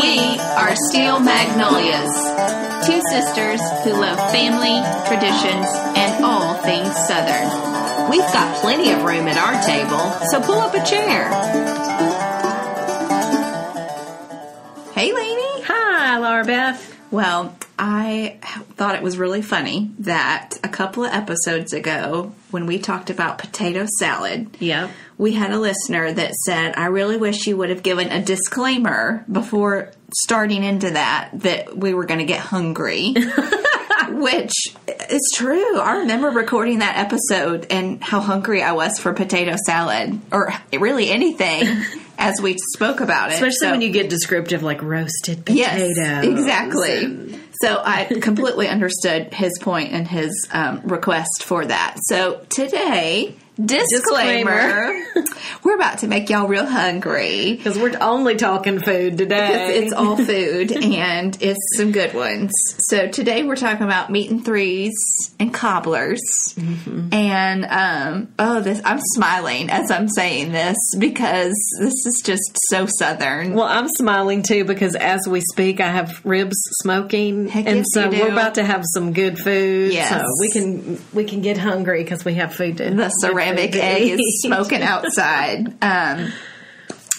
We are Steel Magnolias, two sisters who love family, traditions, and all things Southern. We've got plenty of room at our table, so pull up a chair. Hey, Lainey. Hi, Laura Beth. Well, I thought it was really funny that a couple of episodes ago, when we talked about potato salad, Yep. we had a listener that said, I really wish you would have given a disclaimer before starting into that, that we were going to get hungry. Which is true. I remember recording that episode and how hungry I was for potato salad, or really anything, as we spoke about it. Especially So- when you get descriptive like roasted potatoes. Yes, exactly. So I completely understood his point and his um, request for that. So today, disclaimer, we're about to make y'all real hungry. Because we're only talking food today. It's, it's all food and it's some good ones. So today we're talking about meat and threes and cobblers. And um, oh, this I'm smiling as I'm saying this because this is just so southern. well, I'm smiling too because as we speak, I have ribs smoking, Heck and so we're about to have some good food. Yes. so we can we can get hungry because we have food. To, the good ceramic egg is smoking outside. Um,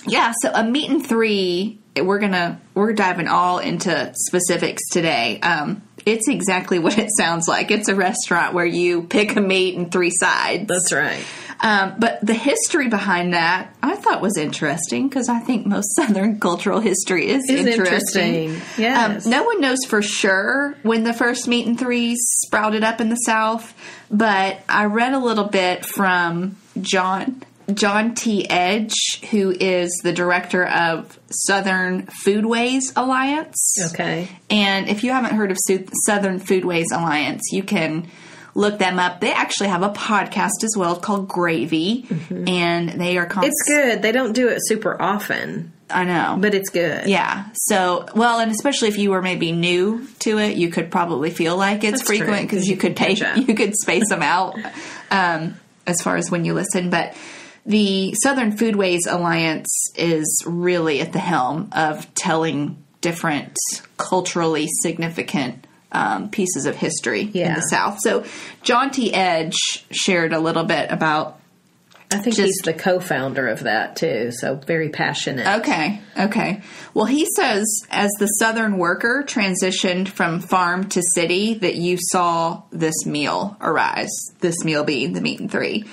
yeah, so a meat and three. We're gonna we're diving all into specifics today. Um, it's exactly what it sounds like. It's a restaurant where you pick a meat and three sides. That's right. Um, but the history behind that I thought was interesting because I think most Southern cultural history is, Is interesting. interesting. Yes. Um, no one knows for sure when the first meat and threes sprouted up in the South, but I read a little bit from John John T. Edge, who is the director of Southern Foodways Alliance. Okay. And if you haven't heard of Southern Foodways Alliance, you can look them up. They actually have a podcast as well called Gravy, and they are called. It's good. They don't do it super often, I know, but it's good. yeah. So, well, and especially if you were maybe new to it, you could probably feel like it's That's frequent because you you could take you could space them out um, as far as when you listen. But the Southern Foodways Alliance is really at the helm of telling different culturally significant. Um, pieces of history in the South. So, John T. Edge shared a little bit about I think Just- he's the co-founder of that too. So very passionate. Okay, okay. Well, he says as the Southern worker transitioned from farm to city, that you saw this meal arise. This meal being the meat and three.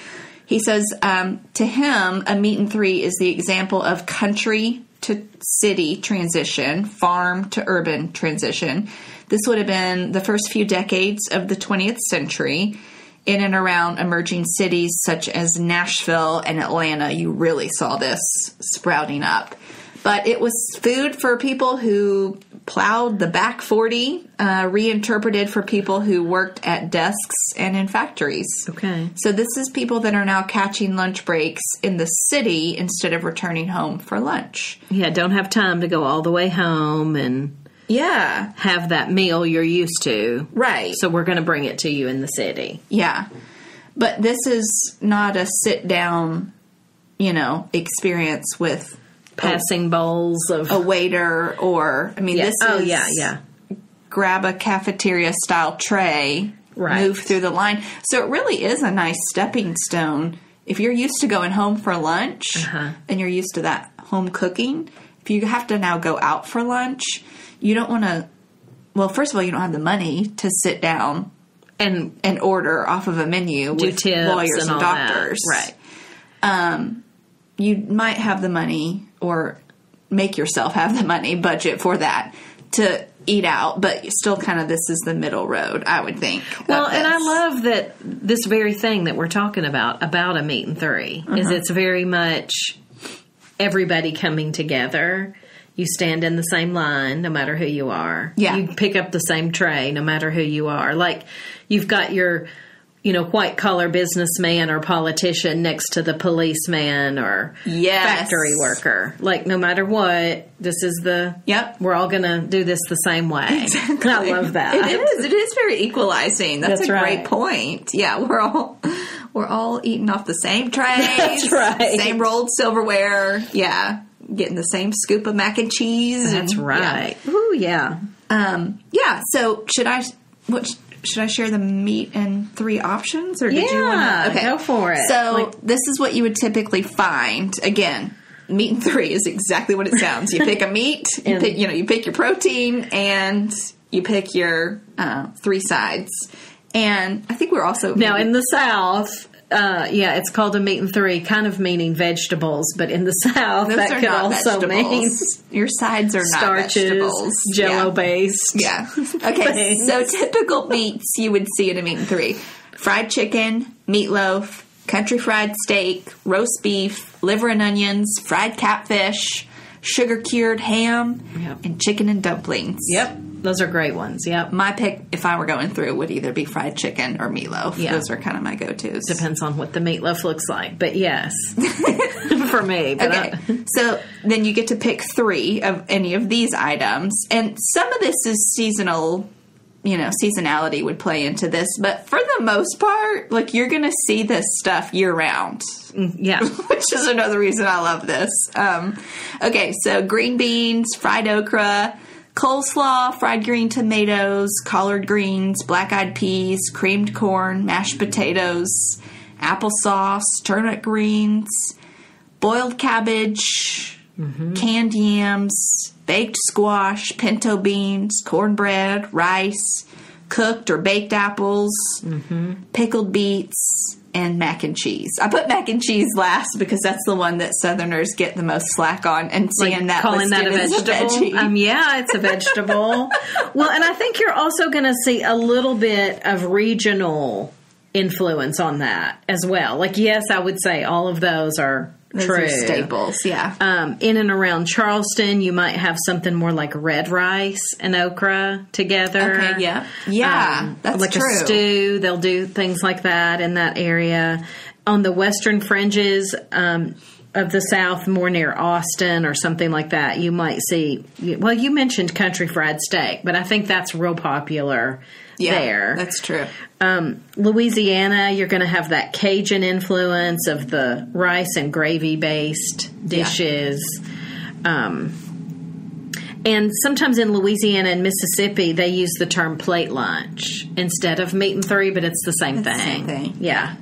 He says um, to him, a meat and three is the example of country to city transition, farm to urban transition. This would have been the first few decades of the 20th century in and around emerging cities such as Nashville and Atlanta, you really saw this sprouting up. But it was food for people who plowed the back 40, uh, reinterpreted for people who worked at desks and in factories. Okay. So this is people that are now catching lunch breaks in the city instead of returning home for lunch. Yeah, don't have time to go all the way home and Yeah, have that meal you're used to. right. So we're going to bring it to you in the city. Yeah. But this is not a sit down, you know, experience with Passing bowls of a waiter or I mean yeah. this oh is yeah, yeah. grab a cafeteria style tray, Right. move through the line. So it really is a nice stepping stone. If you're used to going home for lunch Uh-huh. and you're used to that home cooking, if you have to now go out for lunch, you don't want to well, first of all, you don't have the money to sit down And and order off of a menu Do with lawyers and and, all that. doctors. Right. You might have the money or make yourself have the money budget for that to eat out, but still kind of this is the middle road, I would think. well, and I love that this very thing that we're talking about about a meat and 3 Uh-huh. is it's very much everybody coming together. You stand in the same line no matter who you are. Yeah. You pick up the same tray no matter who you are. Like you've got your you know, white collar businessman or politician next to the policeman or Yes. factory worker. Like no matter what, this is the Yep. We're all gonna do this the same way. I love that. It is. It is very equalizing. That's, That's a right. great point. Yeah, we're all we're all eating off the same trays. That's right. Same rolled silverware. Yeah. getting the same scoop of mac and cheese. That's and- right. Ooh, yeah. Yeah. Um, yeah. So should I? What should I share the meat and three options, or did you want to? go for it. So Like- this is what you would typically find. Again, meat and three is exactly what it sounds. You pick a meat, you pick, you know, you pick your protein, and you pick your uh, three sides. And I think we're also Now, in the South, uh, yeah, it's called a meat and three, kind of meaning vegetables, but in the South, those that are could not also vegetables. mean your sides are not starches, vegetables. jello Yeah. based. Yeah. Okay. so typical meats you would see in a meat and three: fried chicken, meatloaf, country fried steak, roast beef, liver and onions, fried catfish, sugar cured ham, Yep. and chicken and dumplings. Yep, those are great ones. Yep. My pick, if I were going through, would either be fried chicken or meatloaf. Yeah. Those are kind of my go-tos. Depends on what the meatloaf looks like, but yes, for me. But Okay, I- so then you get to pick three of any of these items, and some of this is seasonal. You know, seasonality would play into this, but for the most part, like you're going to see this stuff year round, yeah, which is another reason I love this. Um, okay, so green beans, fried okra, coleslaw, fried green tomatoes, collard greens, black eyed peas, creamed corn, mashed potatoes, applesauce, turnip greens, boiled cabbage, mm-hmm. canned yams, baked squash, pinto beans, cornbread, rice, cooked or baked apples, mm-hmm. pickled beets, and mac and cheese. I put mac and cheese last because that's the one that Southerners get the most slack on, and seeing that calling that a vegetable. veggie. Um, yeah, it's a vegetable. well, and I think you're also going to see a little bit of regional influence on that as well. Like, yes, I would say all of those are Those true. staples, yeah. Um, in and around Charleston, you might have something more like red rice and okra together. Okay, yeah. Yeah, that's like true. a stew. They'll do things like that in that area. On the western fringes um, of the South, more near Austin or something like that, you might see. Well, you mentioned country fried steak, but I think that's real popular yeah, there. That's true. Um, Louisiana, you're going to have that Cajun influence of the rice and gravy based dishes. Um, and sometimes in Louisiana and Mississippi, they use the term plate lunch instead of meat and three, but it's the same It's the thing. same thing. Yeah.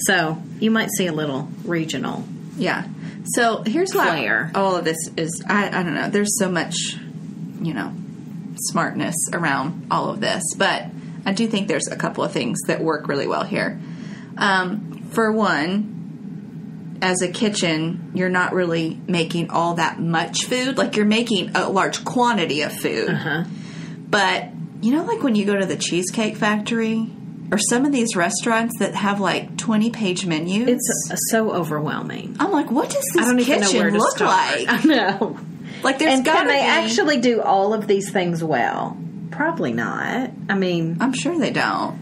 So you might see a little regional. Yeah. So here's why all of this is. I, I don't know. There's so much, you know, smartness around all of this, but I do think there's a couple of things that work really well here. Um, for one, as a kitchen, you're not really making all that much food. Like you're making a large quantity of food, Uh-huh. but you know, like when you go to the Cheesecake Factory. Or some of these restaurants that have like twenty page menus. It's so overwhelming. I'm like, what does this I don't even know kitchen look start. like? I know. Like, there's And can they be. actually do all of these things well? Probably not. I mean, I'm sure they don't.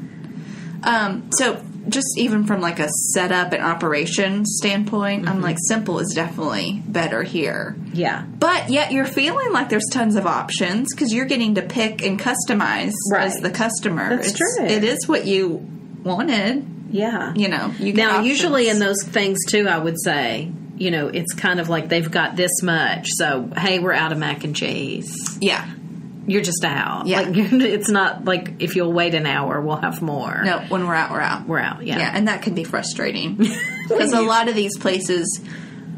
Um, so, just even from like a setup and operation standpoint, Mm-hmm. I'm like, simple is definitely better here. yeah. But yet, you're feeling like there's tons of options because you're getting to pick and customize Right. as the customer. That's It's- true. It is what you wanted. Yeah. You know, you Now, usually in those things too, I would say, you know, it's kind of like they've got this much. So, hey, we're out of mac and cheese. yeah. You're just out. Yeah. Like, it's not like if you'll wait an hour, we'll have more. No, when we're out, we're out. We're out. Yeah. Yeah, and that can be frustrating because a lot of these places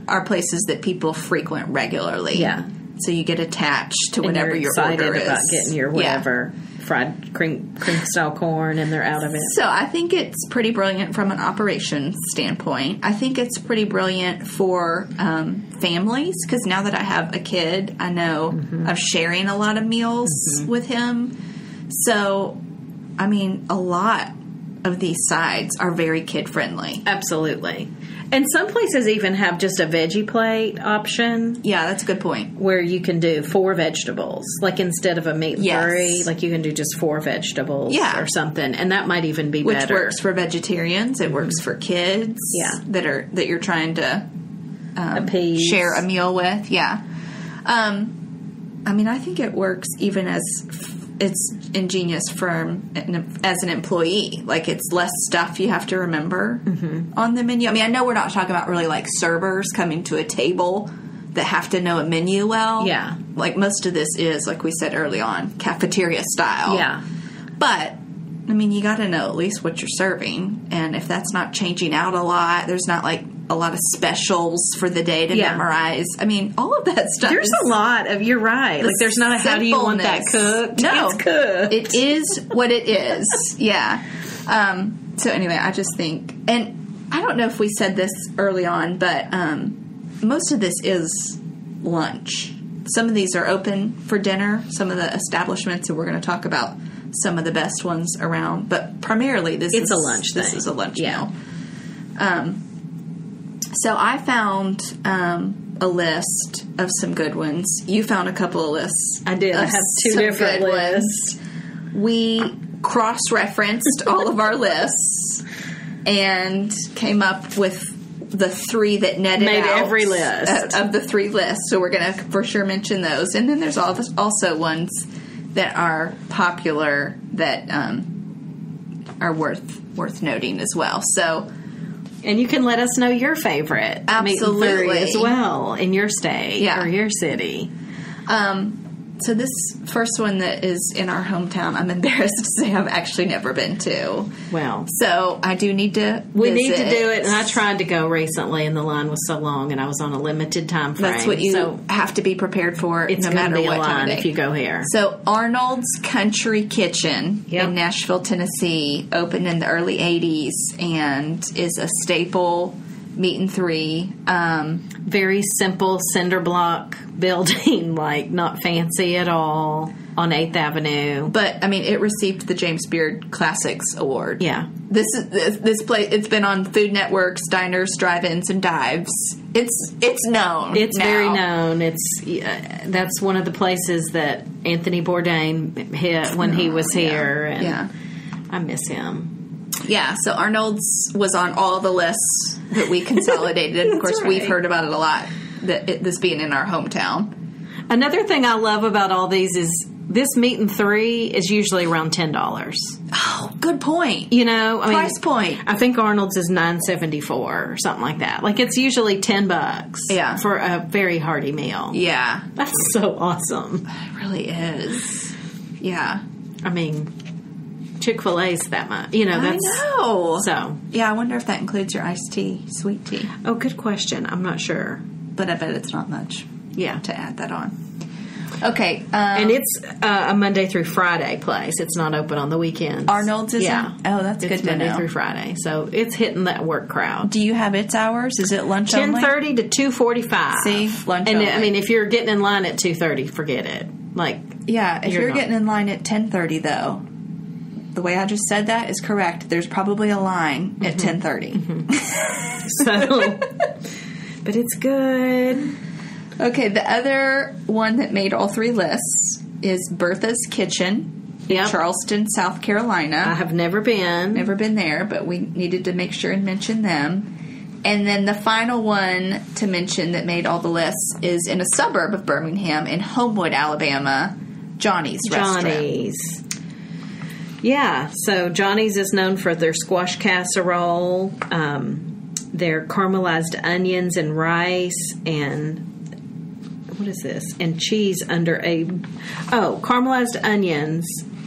are places that people frequent regularly. Yeah. so you get attached to And whatever you're your excited order about is. getting your Yeah. Fried cream cream style corn, and they're out of it. So I think it's pretty brilliant from an operations standpoint. I think it's pretty brilliant for um, families because now that I have a kid, I know Mm-hmm. of sharing a lot of meals with him. So, I mean, a lot of these sides are very kid friendly. Absolutely. And some places even have just a veggie plate option Yeah, that's a good point. where you can do four vegetables. Like instead of a meat Yes. three, like you can do just four vegetables Yeah. or something. And that might even be which better. works for vegetarians. It works for kids. Yeah. that are that you're trying to Appease. share a meal with. Yeah, um, I mean, I think it works even as it's ingenious for an, as an employee. Like it's less stuff you have to remember Mm-hmm. on the menu. I mean, I know we're not talking about really like servers coming to a table that have to know a menu well. Yeah. Like most of this is, like we said early on, cafeteria style. Yeah. But I mean, you got to know at least what you're serving, and if that's not changing out a lot, there's not like a lot of specials for the day to Yeah. memorize. I mean, all of that stuff. There's a lot of. You're right. Like there's not a how do you want that cooked? No, it's cooked. It is what it is. yeah. Um, so anyway, I just think, and I don't know if we said this early on, but um, most of this is lunch. Some of these are open for dinner. Some of the establishments, and we're going to talk about some of the best ones around. But primarily, this It's is a lunch This thing. is a lunch Yeah. meal. Um, so I found um, a list of some good ones. You found a couple of lists. I did. I have two different lists. We cross referenced all of our lists and came up with the three that netted Made out every list. of, of the three lists. So we're going to for sure mention those. And then there's al- also ones that are popular that um, are worth worth noting as well. So And you can let us know your favorite Absolutely. as well in your state Yeah. or your city. Um, so this first one that is in our hometown, I'm embarrassed to say I've actually never been to. Well, So I do need to. we need to do it, and I tried to go recently, and the line was so long, and I was on a limited time frame. That's what you so have to be prepared for, it's no matter what time if you go here. So Arnold's Country Kitchen Yep. in Nashville, Tennessee, opened in the early '80s and is a staple meat and three. Um, Very simple cinder block building, like not fancy at all, on Eighth Avenue. but I mean, it received the James Beard Classics Award. Yeah, This is this, this place. It's been on Food Networks, diners, drive-ins, and dives. It's it's known. It's now. very known. It's uh, that's one of the places that Anthony Bourdain hit when he was Oh, yeah. here, and Yeah. I miss him. Yeah, so Arnold's was on all the lists that we consolidated. of course, we've heard about it a lot. That it, this being in our hometown. Another thing I love about all these is this meat and three is usually around ten dollars. Oh, good point. You know, I Price mean, point. I think Arnold's is nine seventy four or something like that. Like it's usually ten bucks. Yeah. for a very hearty meal. Yeah, That's so awesome. it really is. Yeah, I mean, Chick Fil A's that much. You know, that's I know. so. yeah, I wonder if that includes your iced tea, sweet tea. Oh, good question. I'm not sure. But I bet it's not much Yeah. to add that on. Okay, um, And it's uh, a Monday through Friday place. It's not open on the weekends. Arnold's is yeah. Oh, that's it's good to Monday through Friday, so it's hitting that work crowd. do you have its hours? Is it lunch Ten thirty to two forty five. See? Lunch and only. I mean, if you're getting in line at two thirty, forget it. Like, Yeah, if You're you're, getting in line at 10:30 though, the way I just said that is correct. There's probably a line at Mm-hmm. 10:30. so, but it's good. Okay, the other one that made all three lists is Bertha's Kitchen in Charleston, South Carolina. I have never been. Never been there, but we needed to make sure and mention them. And then the final one to mention that made all the lists is in a suburb of Birmingham in Homewood, Alabama, Johnny's Restaurant. Johnny's. Yeah, so Johnny's is known for their squash casserole, um, their caramelized onions and rice, and what is this? And cheese under a oh caramelized onions.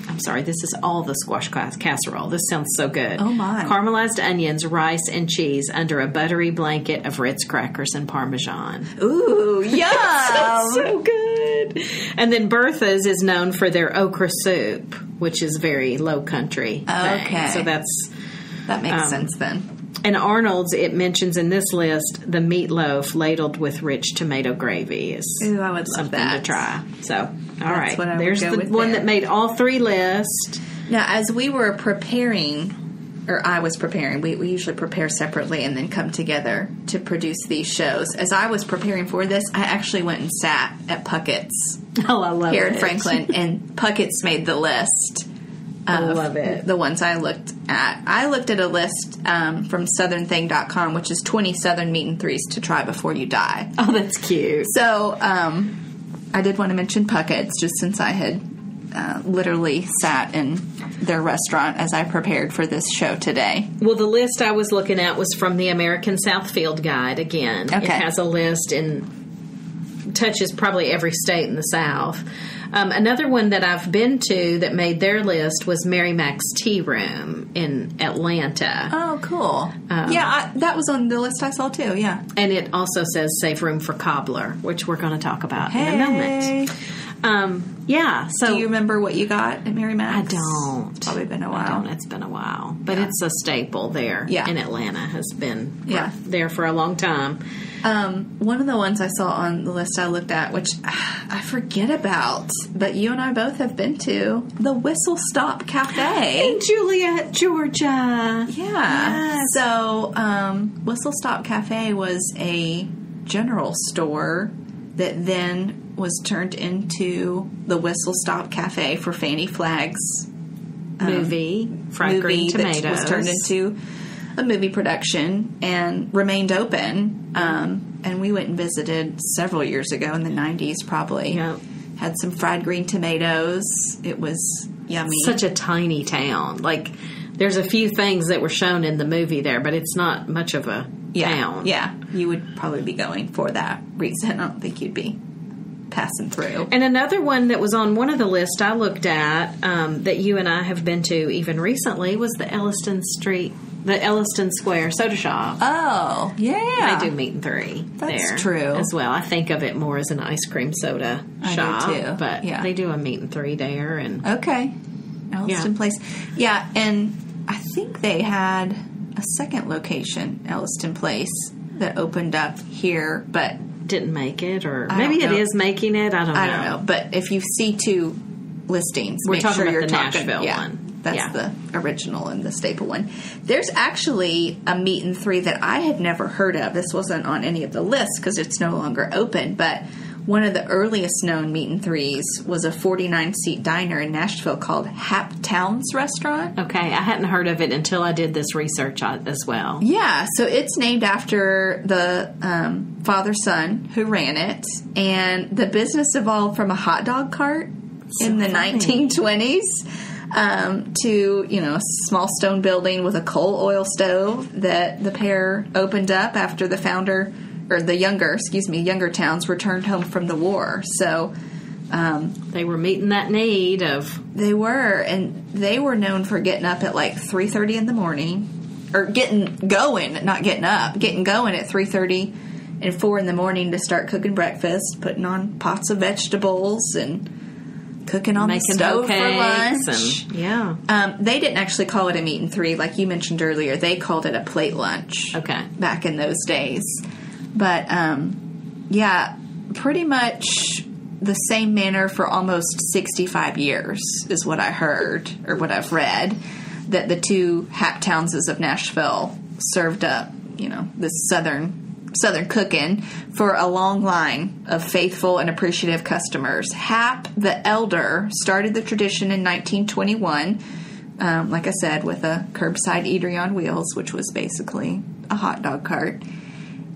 I'm sorry, this is all the squash casserole. This sounds so good. Oh, my. Caramelized onions, rice, and cheese under a buttery blanket of Ritz crackers and Parmesan. Ooh, yum! so good. And then Bertha's is known for their okra soup, which is very low country. thing. Okay. So that's that makes Um, sense then. and Arnold's. It mentions in this list the meatloaf ladled with rich tomato gravy is Ooh, I would love something that. to try. So all right, I would there's the one there. that made all three lists. Now, as we were preparing, or I was preparing, we, we usually prepare separately and then come together to produce these shows. As I was preparing for this, I actually went and sat at Puckett's Oh, I love here it. in Franklin, and Puckett's made the list. I love it. The ones I looked at. I looked at a list um, from southernthing.com, which is 20 Southern meat and threes to try before you die. Oh, that's cute. So um, I did want to mention Puckett's just since I had uh, literally sat in their restaurant as I prepared for this show today. Well, the list I was looking at was from the American Southfield Guide again. It has a list and touches probably every state in the South. Um, another one that I've been to that made their list was Mary Mac's Tea Room in Atlanta. Oh, cool. yeah, I, that was on the list I saw too. Yeah. And it also says Save Room for Cobbler, which we're going to talk about in a moment. Um, yeah, so Do you remember what you got at Mary Mac's? I don't. It's probably been a while. It's been a while, but it's a staple there. Yeah. in Atlanta has been Yeah. there for a long time. Um, one of the ones I saw on the list I looked at, which ah, I forget about, but you and I both have been to, the Whistle Stop Cafe. In Juliette, Georgia. Yeah. So, um, Whistle Stop Cafe was a general store that then was turned into the Whistle Stop Cafe for Fannie Flagg's movie, Fried Green movie Tomatoes. that was turned into a movie production and remained open. Um, and we went and visited several years ago in the 90s, probably. Yep. Had some fried green tomatoes. It was yummy. such a tiny town. Like, there's a few things that were shown in the movie there, but it's not much of a yeah. Yeah, you would probably be going for that reason. I don't think you'd be passing through. And another one that was on one of the lists I looked at um, that you and I have been to even recently was the Elliston Street, the Elliston Square Soda Shop. Oh, yeah. They do meat and three That's there true. as well. I think of it more as an ice cream soda I shop, too, but yeah. they do a meat and three there, and Okay. Elliston Yeah. Place. Yeah, and I think they had a second location, Elliston Place, that opened up here, but didn't make it, or I maybe it know. is making it. I don't know. I don't know. But if you see two listings, We're make talking sure about you're the talking Nashville yeah, one. That's Yeah. the original and the staple one. There's actually a meat and three that I had never heard of. This wasn't on any of the lists because it's no longer open, but one of the earliest known meat and threes was a 49 seat diner in Nashville called Hap Townes Restaurant. Okay, I hadn't heard of it until I did this research as well. Yeah, so it's named after the um, father son who ran it, and the business evolved from a hot dog cart in the funny. 1920s um, to you know a small stone building with a coal oil stove that the pair opened up after the founder or the younger, excuse me, younger Townes returned home from the war. So They were meeting that need of They were, and they were known for getting up at like three thirty in the morning, or getting going, not getting up, getting going at three thirty and four in the morning to start cooking breakfast, putting on pots of vegetables and cooking on making the stove for lunch. and yeah. Um, they didn't actually call it a meat and three, like you mentioned earlier. They called it a plate lunch. Okay. Back in those days, but um, yeah, pretty much the same manner for almost sixty-five years is what I heard or what I've read. That the two Hap Townses of Nashville served up, you know, this southern southern cooking for a long line of faithful and appreciative customers. Hap the Elder started the tradition in 1921 um, like I said, with a curbside eatery on wheels, which was basically a hot dog cart.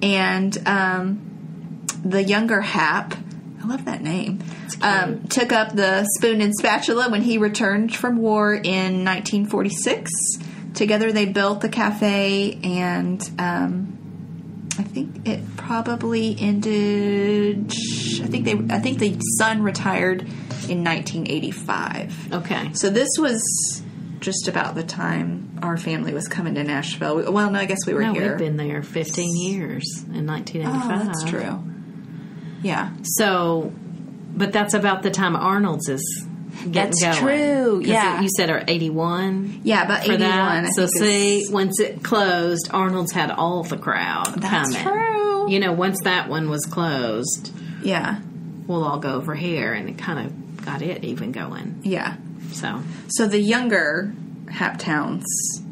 And um, the younger Hap, I love that name, um, took up the spoon and spatula when he returned from war in 1946. Together they built the cafe, and um, I think it probably ended. I think they. I think the son retired in 1985. Okay. So this was just about the time our family was coming to Nashville. Well, no, I guess we were No, here. we've been there 15 years in oh, 1985. that's true. Yeah, So, but that's about the time Arnold's is getting That's going. true, yeah. it- you said are 81 yeah, about eighty-one. so see, once it closed, Arnold's had all the crowd That's coming. true. You know, once that one was closed, yeah, we'll all go over here, and it kind of got it even going. yeah. So, So the younger Hap Townes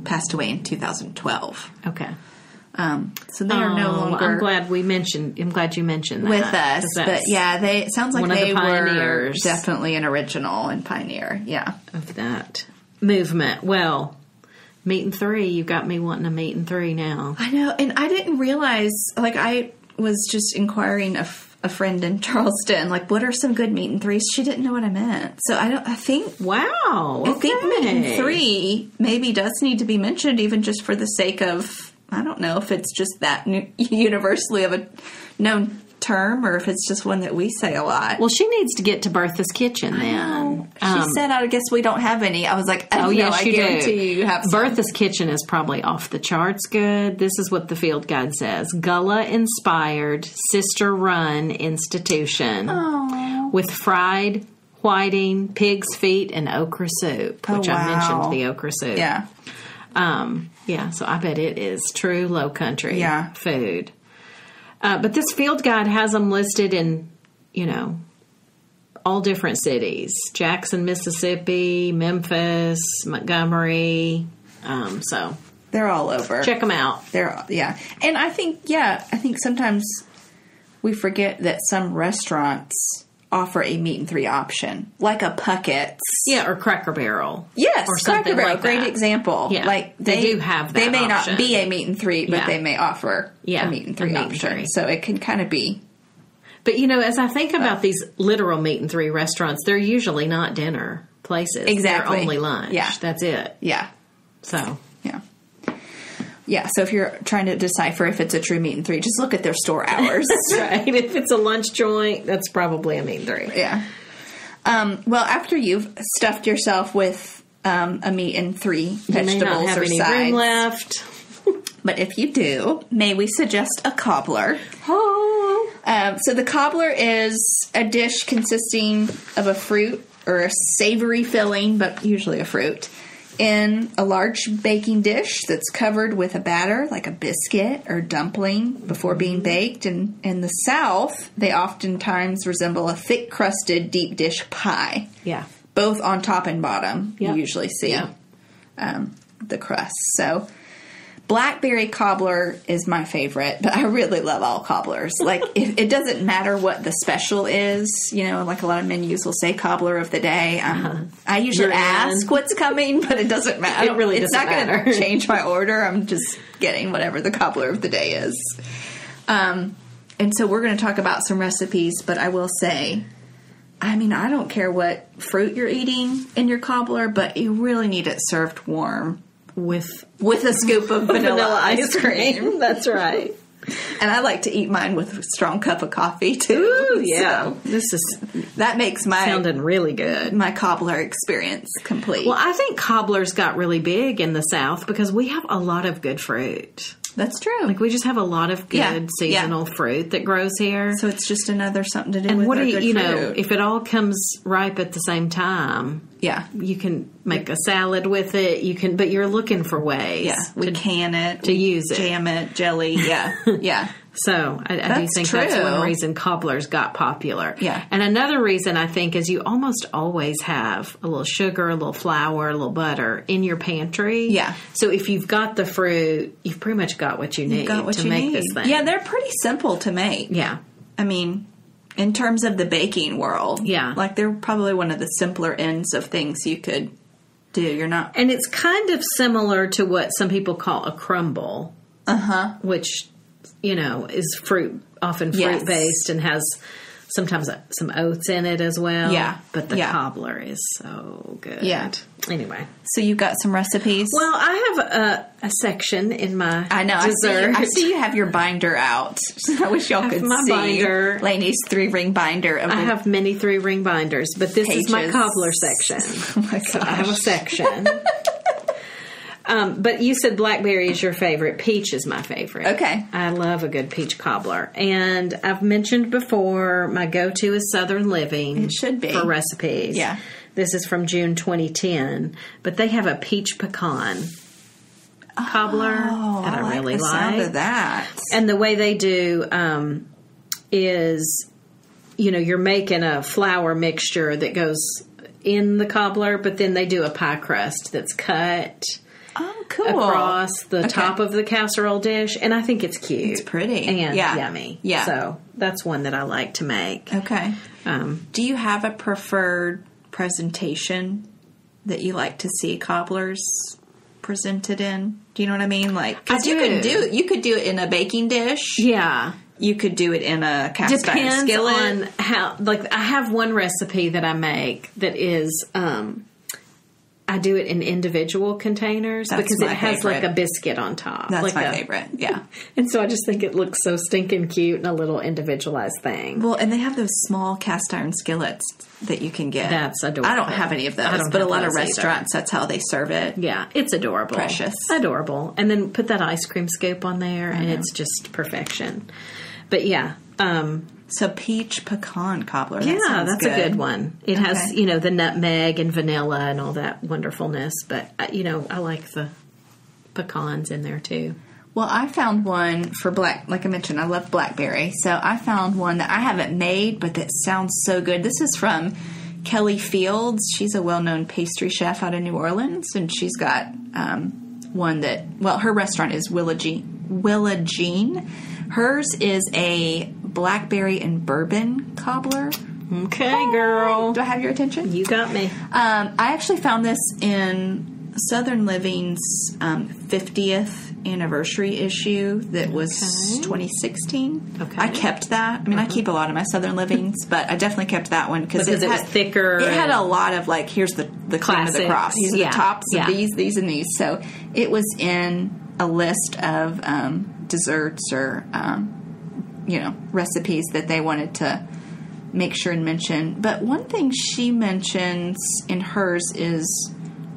passed away in 2012. okay. Um, so they are no Oh, longer I'm glad we mentioned. I'm glad you mentioned that with us. But yeah, they it sounds like of the they were definitely an original and pioneer. Yeah. of that movement. Well, meat and three. You got me wanting a meat and three now. I know, and I didn't realize. Like, I was just inquiring of a friend in Charleston, like, what are some good meat and threes? She didn't know what I meant, so I don't. I think Wow. I think meat and three maybe does need to be mentioned, even just for the sake of I don't know if it's just that universally of a known term or if it's just one that we say a lot. Well, she needs to get to Bertha's Kitchen then. she Um, said, "I guess we don't have any." I was like, "Oh, Oh no, yes, I you guarantee do. you, have some. Bertha's Kitchen is probably off the charts good. This is what the field guide says: Gullah inspired, sister run institution with fried whiting, pig's feet, and okra soup, which Oh, I mentioned the okra soup. Yeah, Um, yeah, so I bet it is true low country Yeah. food. Uh, but this field guide has them listed in, you know, all different cities Jackson, Mississippi, Memphis, Montgomery. Um, so they're all over. check them out. They're yeah, and I think yeah, I think sometimes we forget that some restaurants offer a meat and three option, like a Puckett's. Yeah, or Cracker Barrel. Yes, or Cracker Barrel, like great example. Yeah, like they they, do have They may option. not be a meat and three, but Yeah. they may offer Yeah, a meat and three meat and option. three. So it can kind of be But you know, as I think about these literal meat and three restaurants, they're usually not dinner places. Exactly. They're only lunch. Yeah. That's it. yeah, So yeah. So if you're trying to decipher if it's a true meat and three, just look at their store hours. right. If it's a lunch joint, that's probably a meat and three. Yeah. Um, well, after you've stuffed yourself with um, a meat and three You vegetables or any sides, left. but if you do, may we suggest a cobbler? Oh. Um, so the cobbler is a dish consisting of a fruit or a savory filling, but usually a fruit, in a large baking dish that's covered with a batter like a biscuit or dumpling before being baked. And in the South, they oftentimes resemble a thick crusted deep dish pie, Yeah. both on top and bottom. Yeah. You usually see um, the crust. So blackberry cobbler is my favorite, but I really love all cobblers. Like if, it doesn't matter what the special is, you know, like a lot of menus will say cobbler of the day. Um, I usually You're in. ask what's coming, but it doesn't matter. It really it's doesn't not going to change my order. I'm just getting whatever the cobbler of the day is. Um, and so we're going to talk about some recipes, but I will say. I mean, I don't care what fruit you're eating in your cobbler, but you really need it served warm With with a scoop of vanilla, ice cream. That's right. And I like to eat mine with a strong cup of coffee too. Ooh, yeah. So This is that makes my sounding really good. my cobbler experience complete. Well, I think cobblers got really big in the South because we have a lot of good fruit. That's true. Like we just have a lot of good Yeah, yeah. seasonal fruit that grows here. so it's just another something to do and what do you, you know, if it all comes ripe at the same time, yeah, you can make a salad with it. You can, but you're looking for ways. yeah, we to- can it to use it. jam it, jelly. Yeah, yeah. So I, I do think that's one reason cobblers got popular. Yeah. And another reason I think is you almost always have a little sugar, a little flour, a little butter in your pantry. Yeah. So if you've got the fruit, you've pretty much got what you need what to you make need. this thing. Yeah, they're pretty simple to make. Yeah. I mean, in terms of the baking world, Yeah. like they're probably one of the simpler ends of things you could do. You're not And it's kind of similar to what some people call a crumble, uh huh. which, you know, is fruit, often Yes. fruit based and has sometimes some oats in it as well. Yeah. But the Yeah. cobbler is so good. Yeah. Anyway. So you got some recipes. Well, I have a, a section in my I know. I see, you. I see you have your binder out. I wish y'all have could my see binder. Lainey's three ring binder. Of I have many three ring binders, but this is my cobbler section. Oh my So I have a section. um, but you said blackberry is your favorite. Peach is my favorite. Okay. I love a good peach cobbler. And I've mentioned before my go to is Southern Living. It should be. For recipes. Yeah. This is from June 2010. But they have a peach pecan cobbler Oh, that I, like really the like. sound of that. And the way they do um, is, you know, you're making a flour mixture that goes in the cobbler, but then they do a pie crust that's cut Oh, cool. across the Okay. top of the casserole dish, and I think it's cute. It's pretty. and Yeah. yummy. Yeah. So that's one that I like to make. Okay. Um, Do you have a preferred presentation that you like to see cobblers presented in? Do you know what I mean? Like, because I you could do. you could do it in a baking dish. yeah. You could do it in a cast iron depends skillet. on how like i have one recipe that i make that is um I do it in individual containers That's because it has like a biscuit on top. That's like my a- favorite. Yeah. And so I just think it looks so stinking cute and a little individualized thing. Well, and they have those small cast iron skillets that you can get. That's adorable. I don't have any of those, but a lot of those either. restaurants, that's how they serve it. Yeah, it's adorable. Precious. Adorable. And then put that ice cream scoop on there and it's just perfection. But yeah, um, So peach pecan cobbler. That yeah, that's a good one. It has, you know, the nutmeg and vanilla and all that wonderfulness, but uh, you know, I like the pecans in there too. Well, I found one for black, like I mentioned, I love blackberry. So I found one that I haven't made, but that sounds so good. This is from Kelly Fields. She's a well known pastry chef out of New Orleans, and she's got um, one that, well, her restaurant is Willa Jean. Willa Jean. Hers is a blackberry and bourbon cobbler. Okay, girl. Do I have your attention? You got me. Um, I actually found this in Southern Living's um, 50th anniversary issue that was Okay. 2016. Okay. I kept that. I mean, I keep a lot of my Southern Livings, but I definitely kept that one because Because it was thicker It had a lot of like, here's the the cream of the crop. These are Yeah. the tops Yeah. of these, these, and these. So it was in a list of um, desserts or um, you know recipes that they wanted to make sure and mention. But one thing she mentions in hers is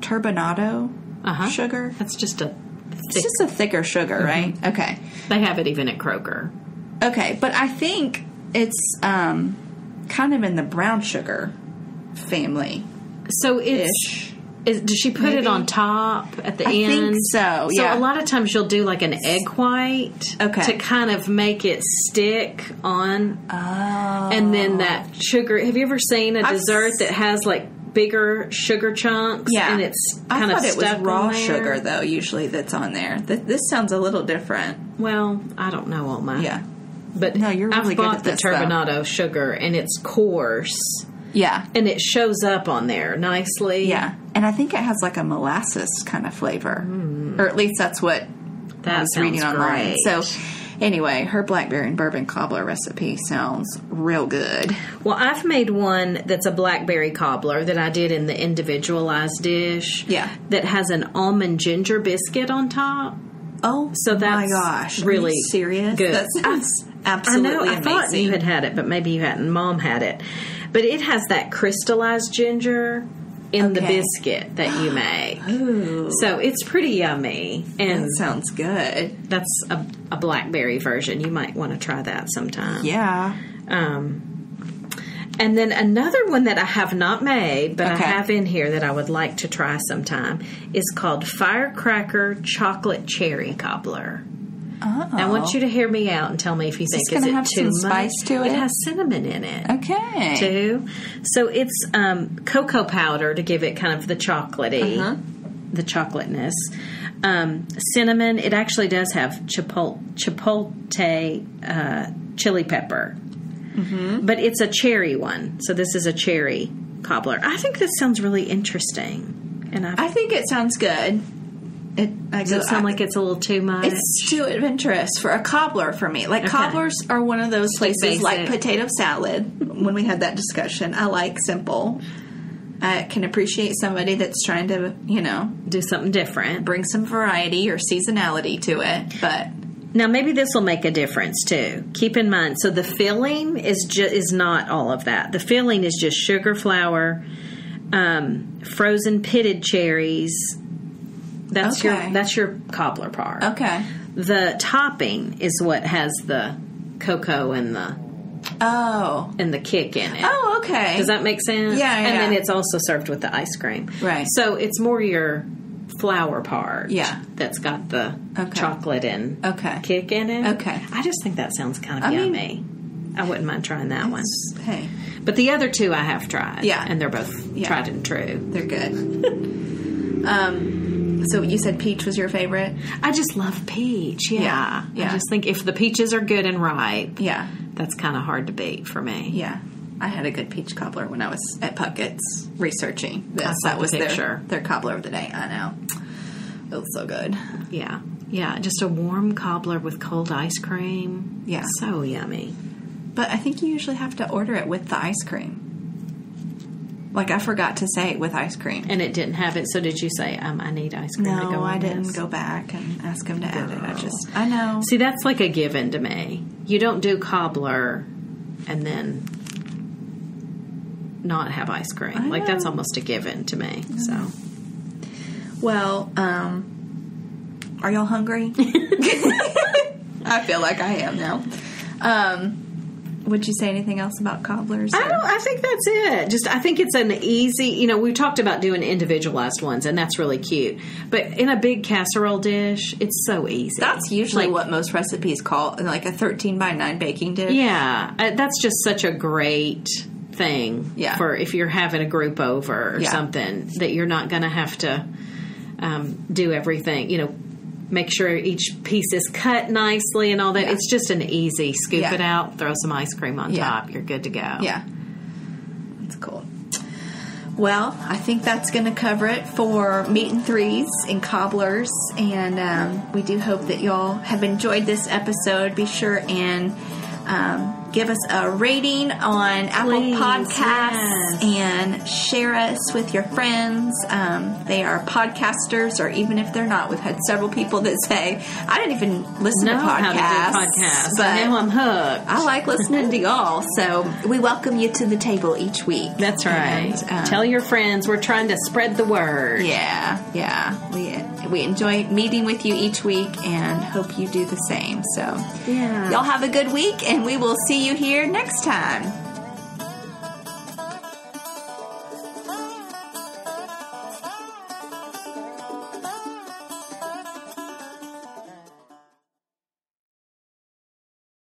turbinado Uh-huh. sugar. That's just a It's just a thicker sugar, Mm-hmm. right? Okay. They have it even at Kroger. Okay, but I think it's um, kind of in the brown sugar family. So it's Ish. Is does she put it on top at the I end? think so, yeah. So a lot of times you'll do like an egg white Okay. to kind of make it stick on, Oh. and then that sugar. Have you ever seen a I've dessert that has like bigger sugar chunks? Yeah, and it's I kind of thought it was raw sugar though. Usually that's on there. Th- this sounds a little different. Well, I don't know all my Yeah, but No, you're really I've good bought at the this, though. turbinado sugar, and it's coarse, yeah, and it shows up on there nicely. yeah. And I think it has like a molasses kind of flavor, hmm. or at least that's what that I was reading online. great. So. Anyway, her blackberry and bourbon cobbler recipe sounds real good. Well, I've made one that's a blackberry cobbler that I did in the individualized dish. Yeah. That has an almond ginger biscuit on top. Oh, So that's my gosh, really serious? good. That sounds I absolutely know. I amazing. thought you had had it, but maybe you hadn't. Mom had it, but it has that crystallized ginger in the biscuit that you make. Ooh, So it's pretty yummy, and that sounds good. that's a, a blackberry version. You might want to try that sometime. Yeah. Um, and then another one that I have not made, but Okay. I have in here that I would like to try sometime is called Firecracker Chocolate Cherry Cobbler. Oh. I want you to hear me out and tell me if you this think is it have too some much. spice to it? has cinnamon in it Okay. too. So it's um, cocoa powder to give it kind of the chocolatey, Uh-huh. the chocolateness. Um, cinnamon. It actually does have chipotle, chipotle uh, chili pepper, Mm-hmm. but it's a cherry one. So this is a cherry cobbler. I think this sounds really interesting. And I, I think it sounds good. It, I does it sound I- like it's a little too much? It's too adventurous for a cobbler for me. Like Okay. cobblers are one of those places like basic. potato salad. When we had that discussion, I like simple. I can appreciate somebody that's trying to, you know, do something different. bring some variety or seasonality to it. But Now, maybe this will make a difference too. Keep in mind, so the filling is ju- is not all of that. The filling is just sugar flour, um, frozen pitted cherries. That's Okay. your that's your cobbler part. okay. The topping is what has the cocoa and the Oh. and the kick in it. Oh, okay. Does that make sense? Yeah, And yeah. then it's also served with the ice cream. Right. So it's more your flour part. Yeah. That's got the Okay. chocolate and Okay. kick in it. Okay. I just think that sounds kind of I mean- yummy. I wouldn't mind trying that one. Hey, But the other two I have tried. Yeah. And they're both Yeah. tried and true. they're good. um, so you said peach was your favorite? I just love peach. Yeah. Yeah, yeah. I just think if the peaches are good and ripe, Yeah. that's kind of hard to beat for me. Yeah. I had a good peach cobbler when I was at Puckett's researching this. That the was their, their cobbler of the day. I know. It was so good. Yeah. Yeah. Just a warm cobbler with cold ice cream. Yeah. So yummy. But I think you usually have to order it with the ice cream. Like I forgot to say it with ice cream. And it didn't have it. So did you say, um, I need ice cream to go No, I didn't this? go back and ask him to add it. I just, I know. See, that's like a given to me. You don't do cobbler and then not have ice cream. Like that's almost a given to me. So Well, um, are y'all hungry? I feel like I am now. Um, would you say anything else about cobblers? I don't. I think that's it. Just I think it's an easy. You know, we talked about doing individualized ones, and that's really cute. But in a big casserole dish, it's so easy. That's usually Like, what most recipes call like a 13 by 9 baking dish. Yeah, uh, that's just such a great thing Yeah. for if you're having a group over or Yeah. something that you're not going to have to um, do everything. You know, make sure each piece is cut nicely and all that. Yeah. It's just an easy scoop Yeah. it out, throw some ice cream on Yeah. top. You're good to go. Yeah. That's cool. Well, I think that's going to cover it for meat and threes and cobblers. And um, we do hope that y'all have enjoyed this episode. Be sure and um, give us a rating on Apple Please, Podcasts yes. and share us with your friends. Um, they are podcasters, or even if they're not, we've had several people that say, I didn't even listen to podcasts. to podcasts. but now I'm hooked. I like listening to y'all. So we welcome you to the table each week. That's right. And, um, Tell your friends we're trying to spread the word. Yeah, yeah. We we enjoy meeting with you each week and hope you do the same. So Yeah. y'all have a good week and we will see you here next time.